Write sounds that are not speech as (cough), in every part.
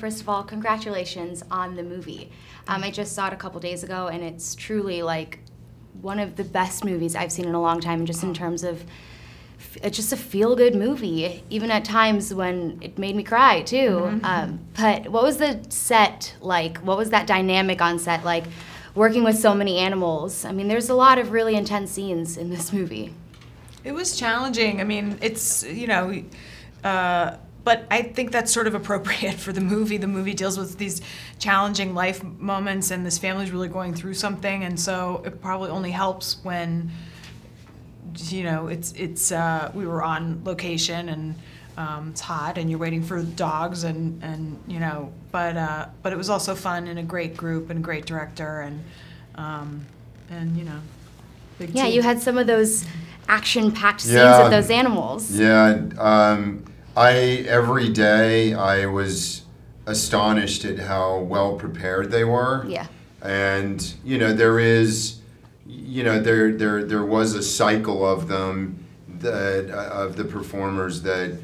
First of all, congratulations on the movie. Um, I just saw it a couple days ago, and it's truly like one of the best movies I've seen in a long time, just in terms of it's just a feel good movie, even at times when it made me cry too. Mm-hmm. Um, but what was the set like? What was that dynamic on set like? Working with so many animals. I mean, there's a lot of really intense scenes in this movie. It was challenging. I mean, it's, you know, uh, but I think that's sort of appropriate (laughs) for the movie. The movie deals with these challenging life moments, and this family's really going through something, and so it probably only helps when, you know, it's it's uh, we were on location and um, it's hot, and you're waiting for dogs, and and you know, but uh, but it was also fun and a great group and a great director, and um, and you know, yeah, team. you had some of those action-packed scenes yeah, of those animals. Yeah. Um, I every day I was astonished at how well prepared they were. Yeah. And you know there is, you know there there there was a cycle of them that uh, of the performers that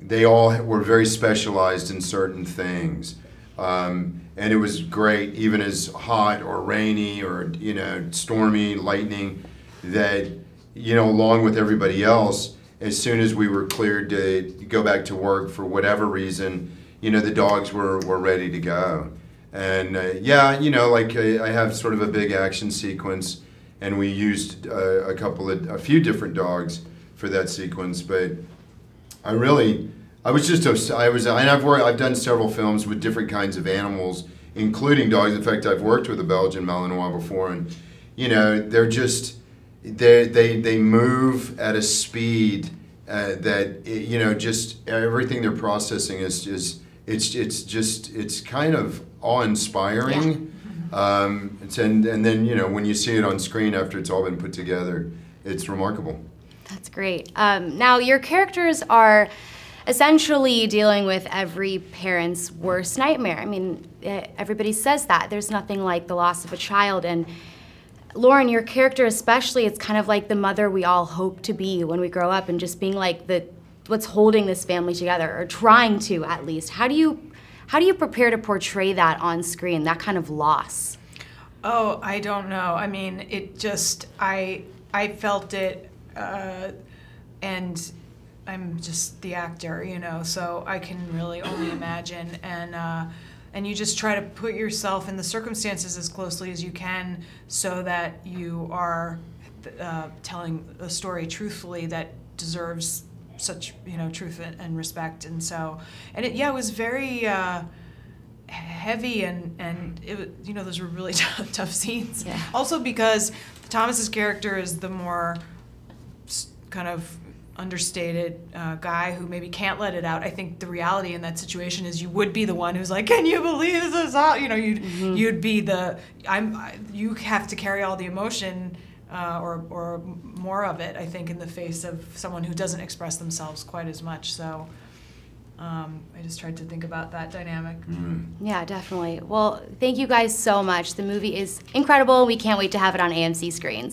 they all were very specialized in certain things. Um, and it was great, even as hot or rainy or you know stormy, lightning, that you know along with everybody else as soon as we were cleared to go back to work for whatever reason, you know, the dogs were, were ready to go. And uh, yeah, you know, like I, I, have sort of a big action sequence, and we used uh, a couple of, a few different dogs for that sequence. But I really, I was just, I was, and I've worked, I've done several films with different kinds of animals, including dogs. In fact, I've worked with a Belgian Malinois before, and you know, they're just they they they move at a speed uh, that you know just everything they're processing is just it's it's just it's kind of awe-inspiring. Yeah. Um, and and then you know when you see it on screen after it's all been put together, it's remarkable. That's great. Um, now your characters are essentially dealing with every parent's worst nightmare. I mean, everybody says that. There's nothing like the loss of a child and Lauren, your character especially, it's kind of like the mother we all hope to be when we grow up and just being like the what's holding this family together or trying to at least. How do you how do you prepare to portray that on screen, that kind of loss? Oh, I don't know. I mean, it just I I felt it uh, and I'm just the actor, you know, so I can really only imagine and uh, and you just try to put yourself in the circumstances as closely as you can so that you are uh, telling a story truthfully that deserves such you know truth and, respect and so and it yeah it was very uh, heavy and and it you know those were really (laughs) tough, tough scenes yeah. also because thomas's character is the more kind of understated uh, guy who maybe can't let it out. I think the reality in that situation is you would be the one who's like, "Can you believe this?" Is out?" You know, you'd mm-hmm. you'd be the I'm. You have to carry all the emotion. Uh, or, or more of it, I think, in the face of someone who doesn't express themselves quite as much. So um, I just tried to think about that dynamic. Mm-hmm. Yeah, definitely. Well, thank you guys so much. The movie is incredible. We can't wait to have it on AMC screens.